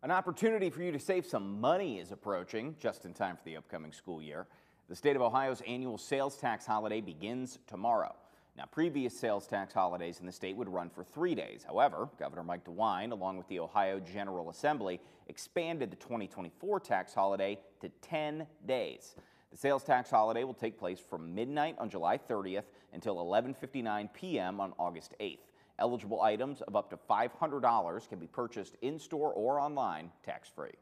An opportunity for you to save some money is approaching just in time for the upcoming school year. The state of Ohio's annual sales tax holiday begins tomorrow. Now, previous sales tax holidays in the state would run for three days. However, Governor Mike DeWine, along with the Ohio General Assembly, expanded the 2024 tax holiday to 10 days. The sales tax holiday will take place from midnight on July 30th until 11:59 p.m. on August 8th. Eligible items of up to $500 can be purchased in-store or online tax-free.